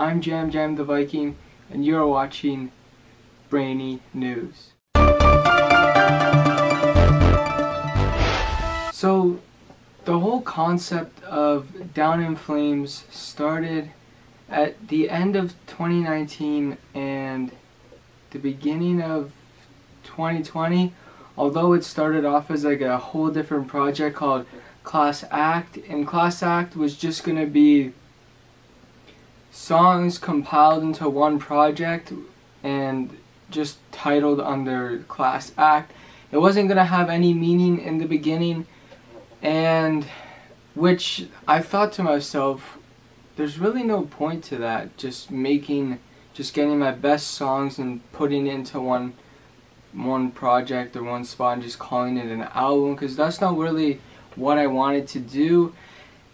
I'm Jam Jam the Viking, and you're watching Brainy News. So, the whole concept of Down in Flames started at the end of 2019 and the beginning of 2020 although it started off as like a whole different project called Class Act and Class Act was just gonna be songs compiled into one project and just titled under Class Act it wasn't gonna have any meaning in the beginning. And which I thought to myself there's really no point to that just making just getting my best songs and putting it into one one project or one spot and just calling it an album because that's not really what I wanted to do.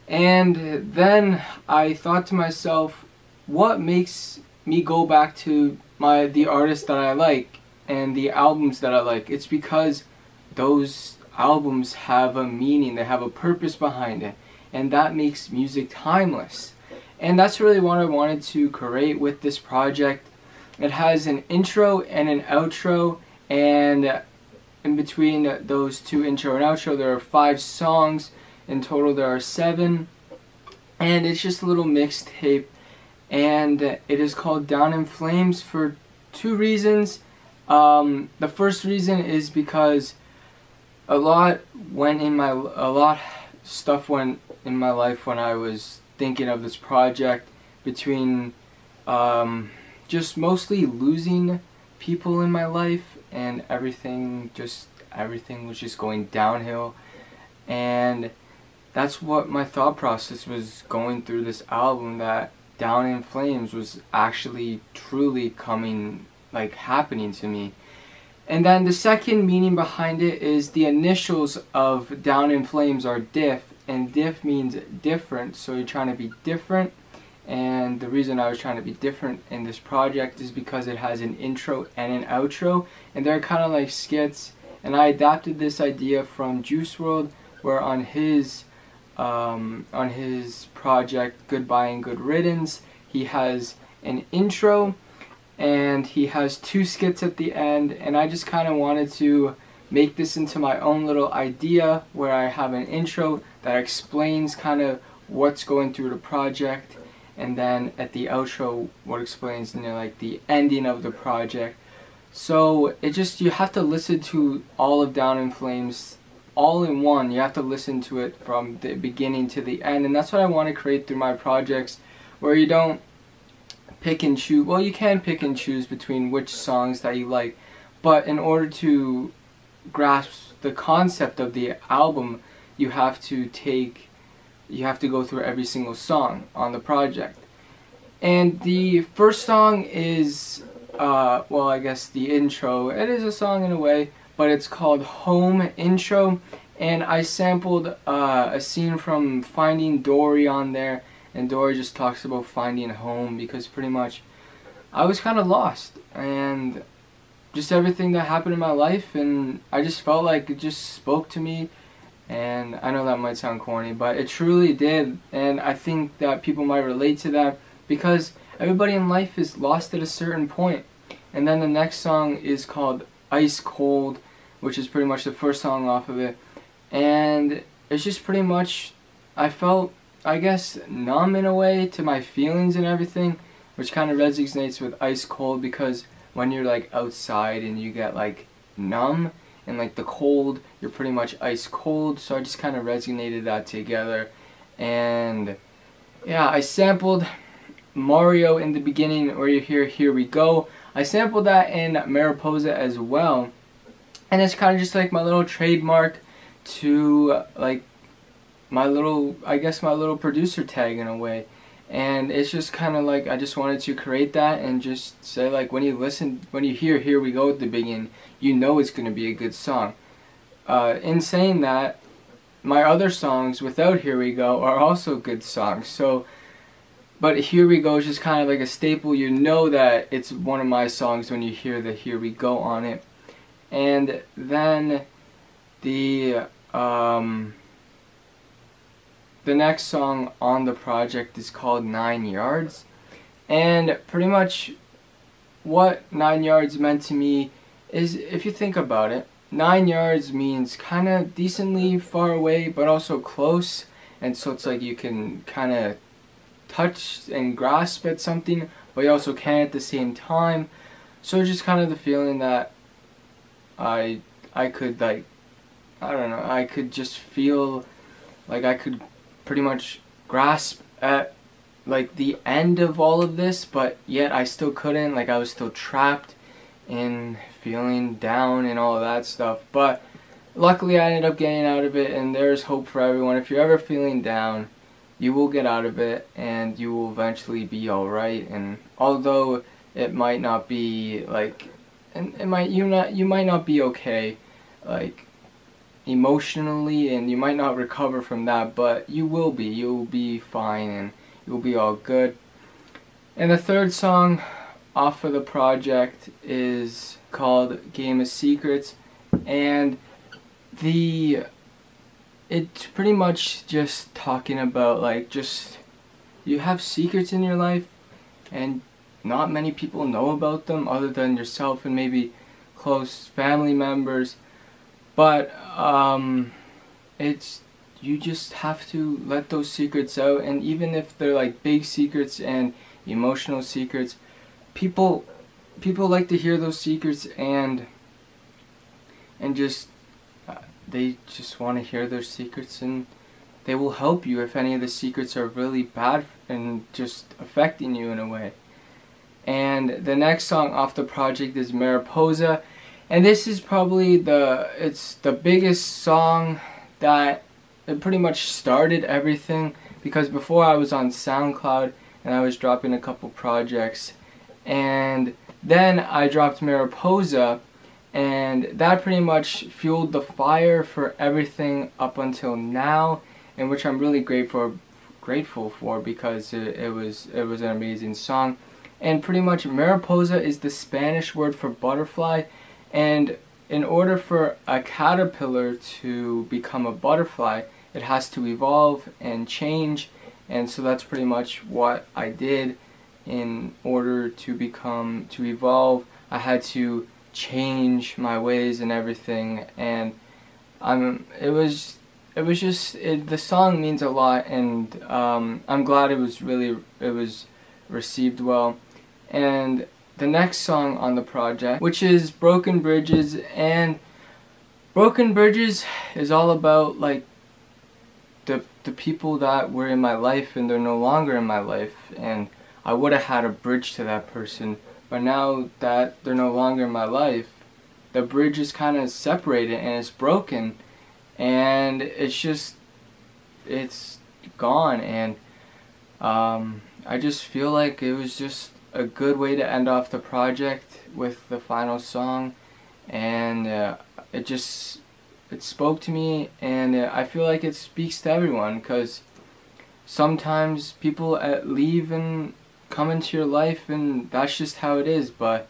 And then I thought to myself what makes me go back to my the artists that I like and the albums that I like? It's because those albums have a meaning they have a purpose behind it and that makes music timeless. And that's really what I wanted to create with this project. It has an intro and an outro and in between those two intro and outro there are five songs. In total there are seven. And it's just a little mixtape and it is called Down in Flames for two reasons. Um, the first reason is because a lot went in my a lot stuff went in my life when I was thinking of this project between um, just mostly losing people in my life and everything just everything was just going downhill. And that's what my thought process was going through this album that Down in Flames was actually truly coming like happening to me. And then the second meaning behind it is the initials of Down in Flames are diff and diff means different. So you're trying to be different. And the reason I was trying to be different in this project is because it has an intro and an outro and they're kind of like skits. And I adapted this idea from Juice WRLD, where on his um, on his project Goodbye and Good Riddance. He has an intro and he has two skits at the end and I just kind of wanted to make this into my own little idea where I have an intro that explains kind of what's going through the project and then at the outro what explains you know like the ending of the project. So it just you have to listen to all of down in flames all in one you have to listen to it from the beginning to the end and that's what i want to create through my projects where you don't pick and choose well you can pick and choose between which songs that you like but in order to grasp the concept of the album you have to take you have to go through every single song on the project. And the first song is, uh, well, I guess the intro. It is a song in a way, but it's called Home Intro. And I sampled uh, a scene from Finding Dory on there. And Dory just talks about finding home because pretty much I was kind of lost. And just everything that happened in my life. And I just felt like it just spoke to me and I know that might sound corny, but it truly did. And I think that people might relate to that because everybody in life is lost at a certain point. And then the next song is called Ice Cold, which is pretty much the first song off of it. And it's just pretty much, I felt, I guess, numb in a way to my feelings and everything, which kind of resonates with Ice Cold because when you're like outside and you get like numb, and like the cold, you're pretty much ice cold. So I just kind of resonated that together. And yeah, I sampled Mario in the beginning where you hear Here We Go. I sampled that in Mariposa as well. And it's kind of just like my little trademark to like my little, I guess my little producer tag in a way. And it's just kind of like I just wanted to create that and just say like when you listen when you hear here we go at the beginning you know it's gonna be a good song. Uh, in saying that my other songs without here we go are also good songs. So but here we go is just kind of like a staple. You know that it's one of my songs when you hear the here we go on it and then the um, the next song on the project is called Nine Yards. And pretty much what nine yards meant to me is if you think about it, nine yards means kind of decently far away, but also close. And so it's like you can kind of touch and grasp at something, but you also can at the same time. So just kind of the feeling that I I could like I don't know I could just feel like I could pretty much grasp at like the end of all of this, but yet I still couldn't. Like I was still trapped in feeling down and all that stuff. But luckily I ended up getting out of it and there's hope for everyone. If you're ever feeling down, you will get out of it and you will eventually be alright. And although it might not be like, and it might you not you might not be okay, like emotionally, and you might not recover from that, but you will be. You'll be fine and you'll be all good. And the third song off of the project is called Game of Secrets and the it's pretty much just talking about like just you have secrets in your life and not many people know about them other than yourself and maybe close family members but um it's you just have to let those secrets out and even if they're like big secrets and emotional secrets people people like to hear those secrets and and just uh, they just want to hear their secrets and they will help you if any of the secrets are really bad and just affecting you in a way. And the next song off the project is Mariposa. And this is probably the it's the biggest song that it pretty much started everything. Because before I was on SoundCloud and I was dropping a couple projects. And then I dropped Mariposa. And that pretty much fueled the fire for everything up until now. And which I'm really grateful grateful for because it, it was it was an amazing song and pretty much Mariposa is the Spanish word for butterfly. And in order for a caterpillar to become a butterfly it has to evolve and change. And so that's pretty much what I did in order to become to evolve. I had to change my ways and everything. And I'm it was it was just it, the song means a lot. And um, I'm glad it was really it was received well and the next song on the project which is Broken Bridges and Broken Bridges is all about like the the people that were in my life and they're no longer in my life and I would have had a bridge to that person. But now that they're no longer in my life, the bridge is kind of separated and it's broken. And it's just, it's gone. And um, I just feel like it was just a good way to end off the project with the final song. And uh, it just, it spoke to me and uh, I feel like it speaks to everyone because sometimes people uh, leave and come into your life and that's just how it is but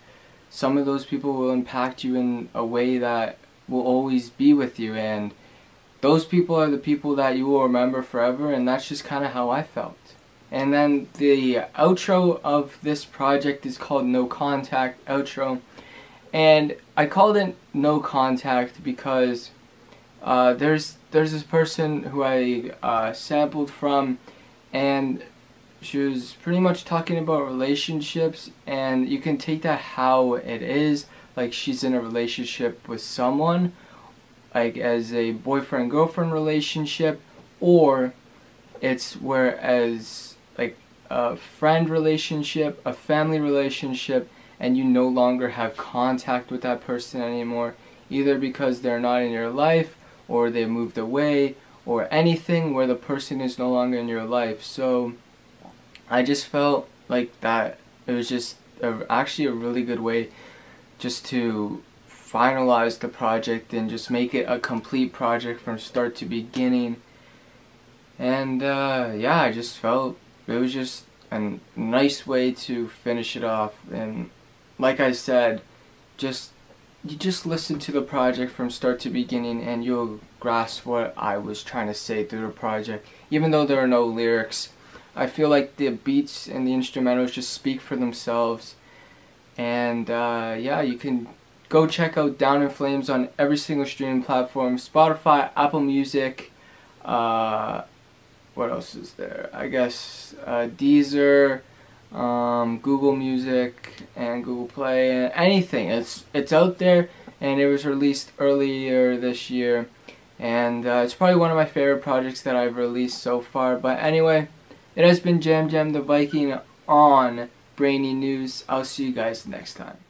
some of those people will impact you in a way that will always be with you and those people are the people that you will remember forever and that's just kind of how I felt. And then the outro of this project is called No Contact Outro. And I called it No Contact because uh, there's there's this person who I uh, sampled from and she was pretty much talking about relationships and you can take that how it is like she's in a relationship with someone like as a boyfriend girlfriend relationship or it's whereas a friend relationship a family relationship and you no longer have contact with that person anymore either because they're not in your life or they moved away or anything where the person is no longer in your life. So I just felt like that it was just a, actually a really good way just to finalize the project and just make it a complete project from start to beginning. And uh, yeah I just felt it was just a nice way to finish it off and like I said just you just listen to the project from start to beginning and you'll grasp what I was trying to say through the project even though there are no lyrics I feel like the beats and the instrumentals just speak for themselves. And uh, yeah, you can go check out Down in Flames on every single streaming platform Spotify, Apple Music, uh, what else is there? I guess uh, Deezer, um, Google Music, and Google Play, anything. It's, it's out there and it was released earlier this year. And uh, it's probably one of my favorite projects that I've released so far. But anyway, it has been Jam Jam the Viking on Brainy News. I'll see you guys next time.